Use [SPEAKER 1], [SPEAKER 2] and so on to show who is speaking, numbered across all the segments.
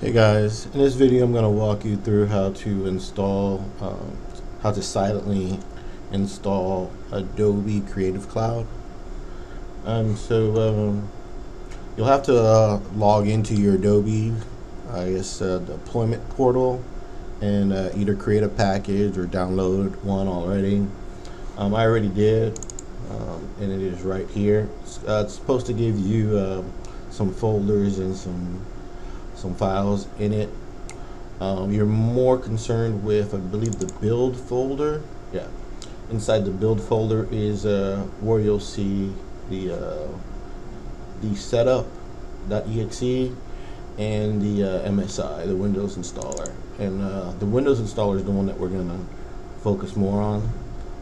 [SPEAKER 1] Hey guys, in this video I'm going to walk you through how to install, um, how to silently install Adobe Creative Cloud. Um, so um, you'll have to uh, log into your Adobe, I guess, uh, deployment portal and uh, either create a package or download one already. Um, I already did, um, and it is right here. It's, uh, it's supposed to give you um, some folders and some some files in it. Um, you're more concerned with, I believe, the build folder. Yeah, inside the build folder is uh, where you'll see the uh, the setup.exe and the uh, MSI, the Windows installer. And uh, the Windows installer is the one that we're going to focus more on.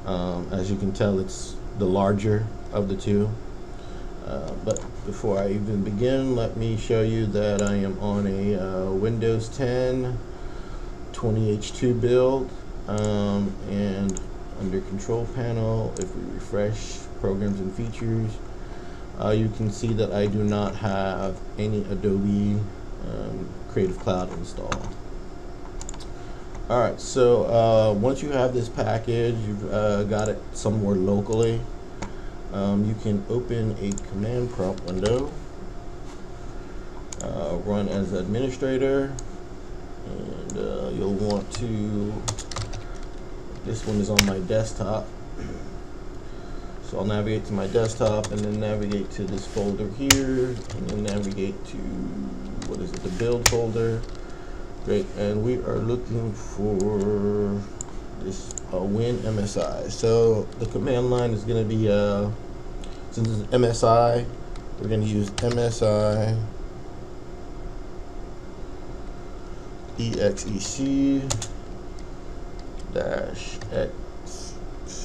[SPEAKER 1] Um, as you can tell, it's the larger of the two. Uh, but before I even begin, let me show you that I am on a uh, Windows 10 20H2 build. Um, and under Control Panel, if we refresh Programs and Features, uh, you can see that I do not have any Adobe um, Creative Cloud installed. Alright, so uh, once you have this package, you've uh, got it somewhere locally, um, you can open a command prompt window, uh, run as administrator, and uh, you'll want to, this one is on my desktop, so I'll navigate to my desktop and then navigate to this folder here, and then navigate to, what is it, the build folder. Great, and we are looking for this uh, win MSI. So the command line is going to be uh, since it's MSI, we're going to use MSI exec dash x.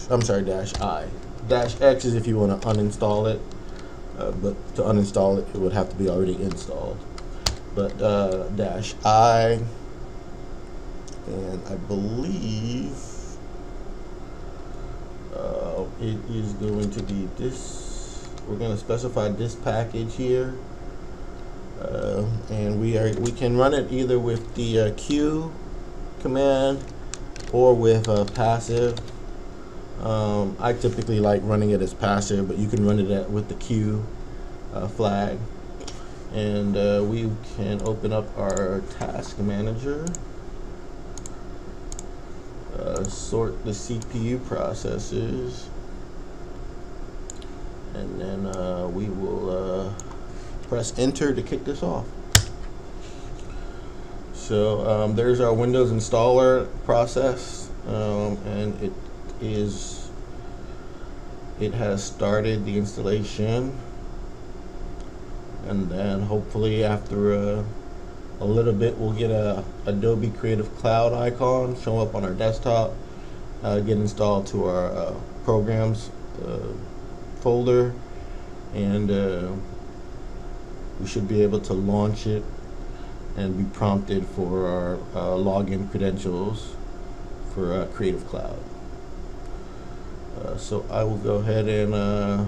[SPEAKER 1] I'm sorry, dash i. Dash x is if you want to uninstall it, uh, but to uninstall it, it would have to be already installed. But uh, dash i, and I believe uh, it is going to be this we're going to specify this package here uh, and we are we can run it either with the uh, Q command or with a passive. Um, I typically like running it as passive but you can run it at, with the Q uh, flag. And uh, we can open up our task manager uh, sort the CPU processes and then uh, we will uh, press enter to kick this off. So um, there's our Windows installer process um, and it is it has started the installation and then hopefully after a, a little bit we'll get a Adobe Creative Cloud icon show up on our desktop uh, get installed to our uh, programs uh, folder and uh, we should be able to launch it and be prompted for our uh, login credentials for uh, Creative Cloud. Uh, so I will go ahead and uh,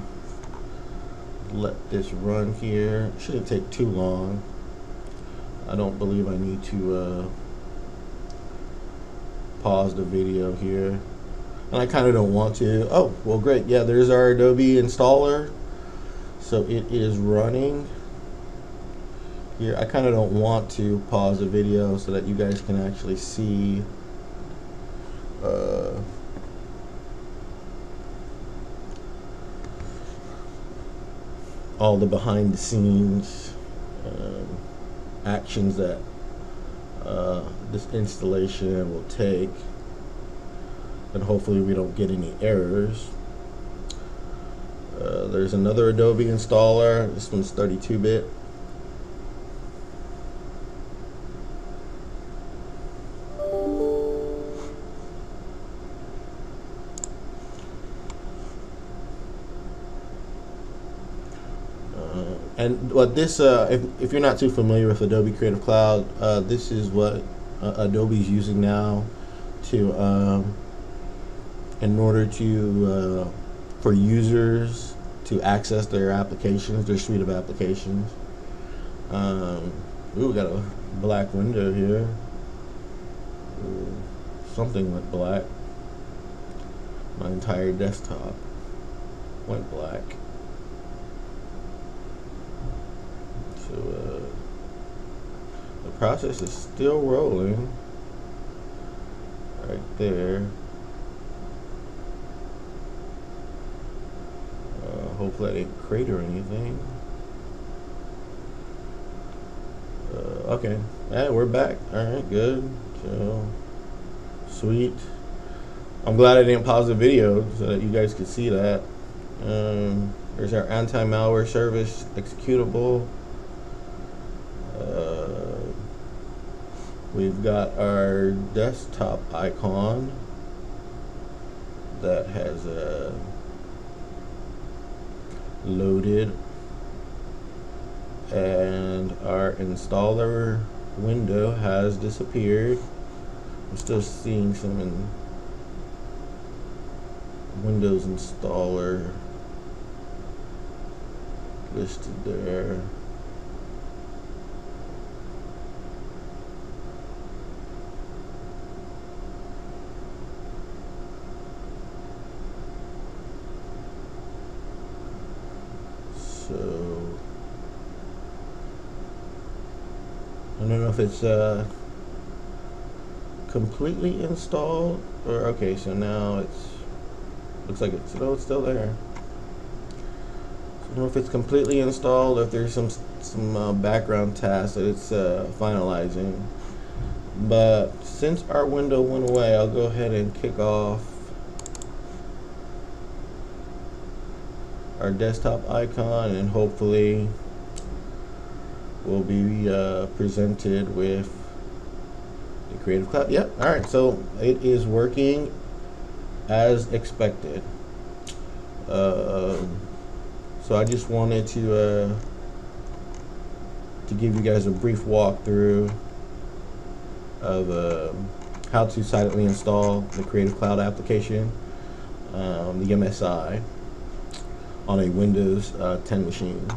[SPEAKER 1] let this run here. Shouldn't take too long. I don't believe I need to uh, pause the video here and I kind of don't want to. Oh, well, great. Yeah, there's our Adobe installer. So it is running here. I kind of don't want to pause the video so that you guys can actually see uh, all the behind the scenes um, actions that uh, this installation will take and hopefully we don't get any errors. Uh, there's another Adobe installer. This one's 32-bit. Uh, and what this, uh, if, if you're not too familiar with Adobe Creative Cloud, uh, this is what uh, Adobe is using now to um, in order to uh, for users to access their applications, their suite of applications. Um, ooh, we got a black window here. Ooh, something went black. My entire desktop went black. So uh, the process is still rolling right there. Hopefully I didn't crater anything. Uh, okay, yeah, we're back. All right, good. So, sweet. I'm glad I didn't pause the video so that you guys could see that. Um, there's our anti-malware service executable. Uh, we've got our desktop icon that has uh, loaded and our installer window has disappeared. I'm still seeing some in Windows installer listed there. So I don't know if it's uh, completely installed or okay. So now it's looks like it's no, it's still there. So I don't know if it's completely installed. Or if there's some some uh, background tasks that it's uh, finalizing. But since our window went away, I'll go ahead and kick off our desktop icon and hopefully will be uh, presented with the Creative Cloud. Yep. All right. So it is working as expected. Uh, so I just wanted to uh, to give you guys a brief walkthrough of uh, how to silently install the Creative Cloud application, um, the MSI, on a Windows uh, 10 machine.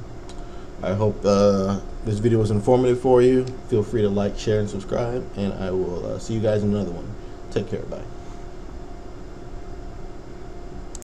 [SPEAKER 1] I hope uh, this video was informative for you. Feel free to like, share, and subscribe, and I will uh, see you guys in another one. Take care. Bye.